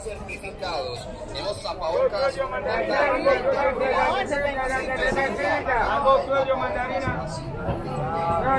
certificados. Tenemos suyo mandarina. No,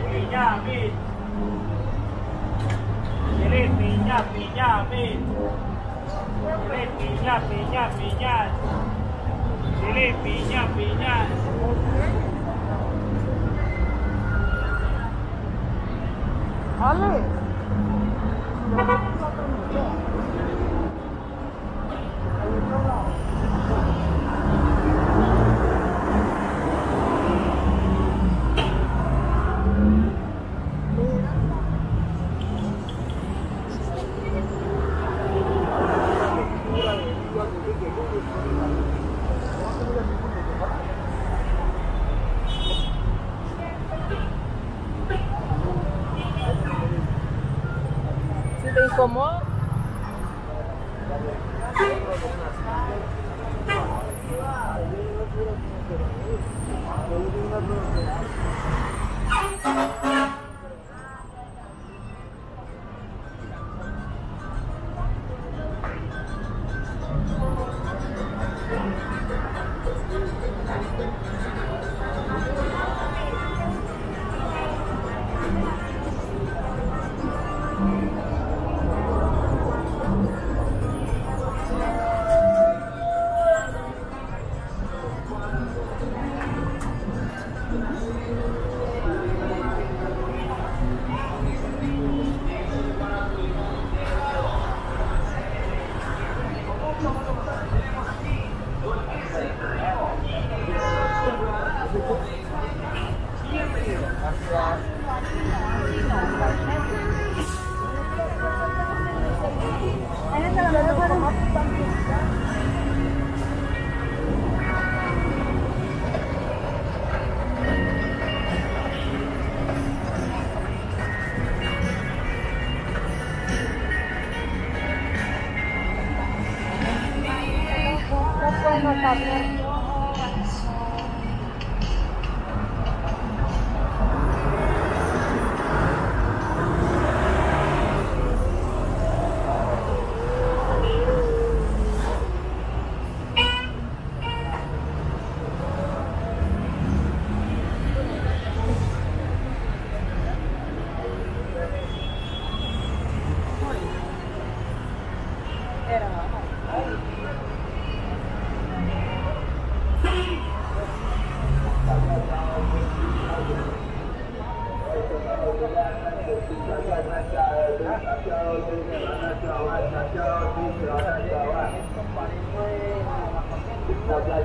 Piñamit. Thank you.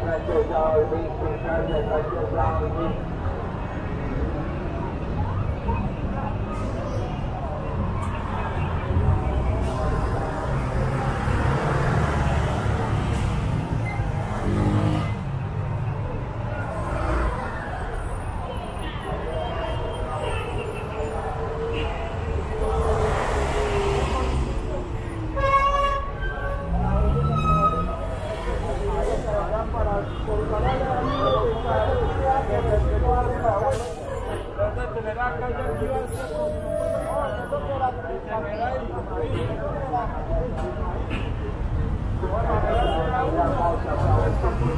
Thank you. Thank you.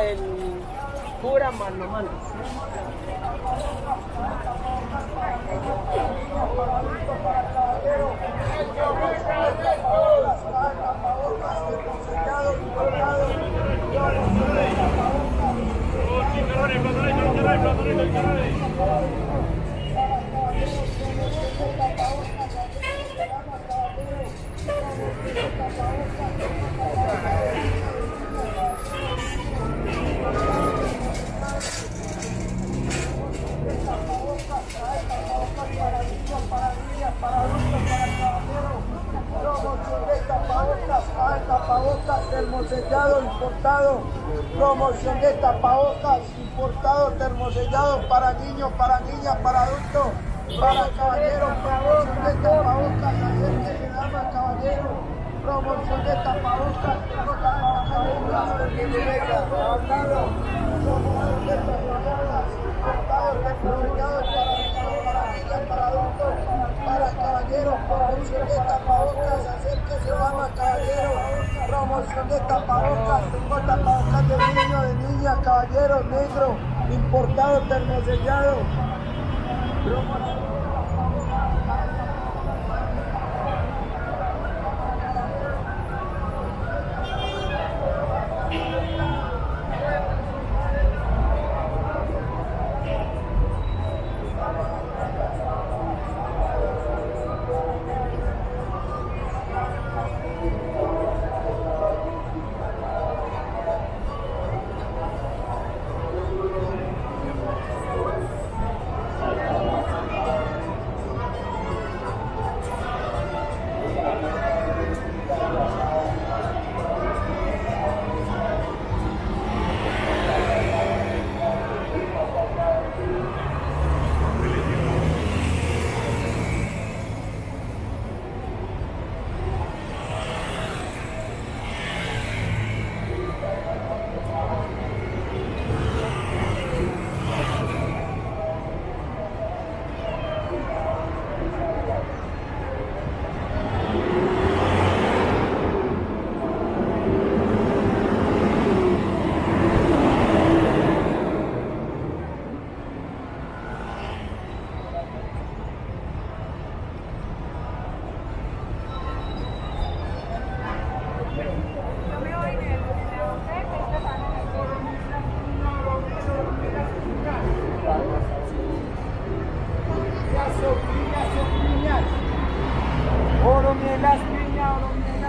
El cura mano mano. tapabocas promoción de tapabocas importado termosellado para niños, para niñas, para adultos, para caballeros, promoción de tapabocas, acérquese dama, caballero, promoción de tapabocas, tengo tapabocas de tapabocas, tengo tapabocas de niño, de niña, caballero, negro, importado, termosellado. ass hanging out on that.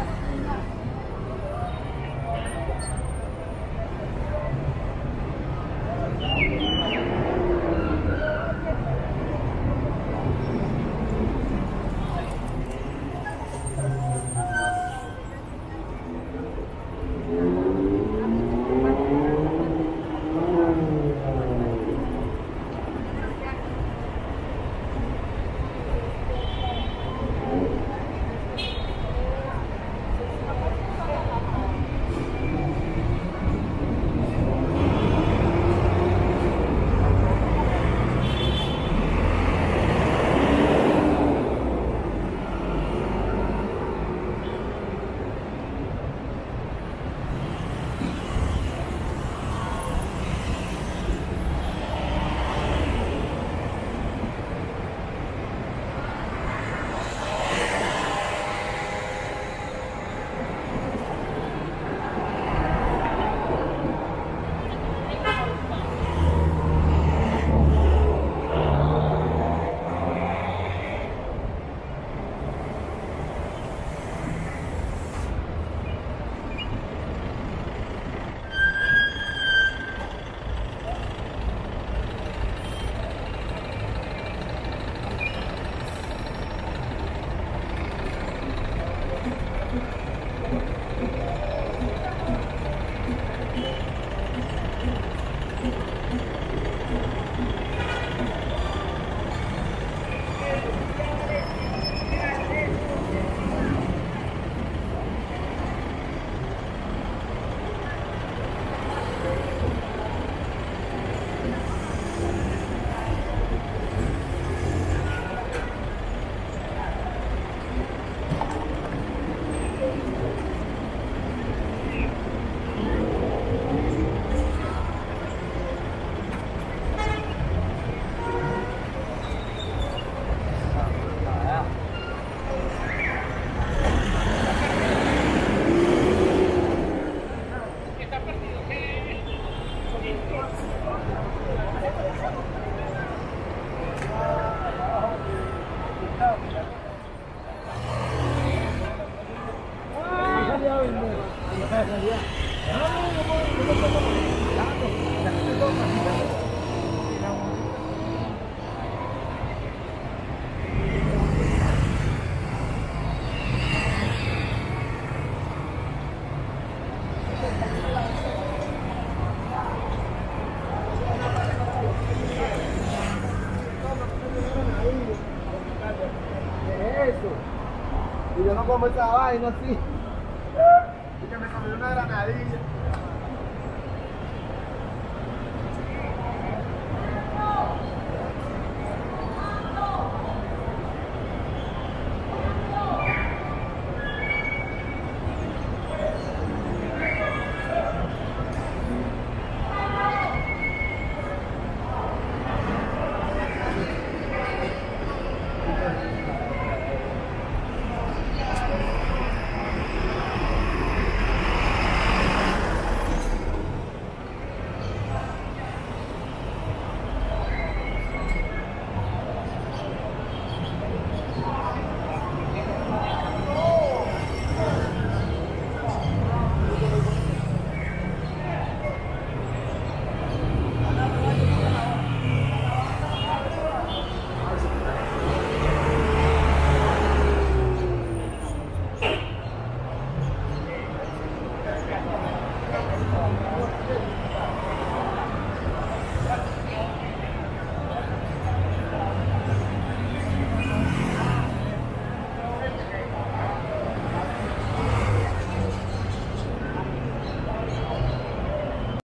Como esa vaina así. Y que me comí una granadilla.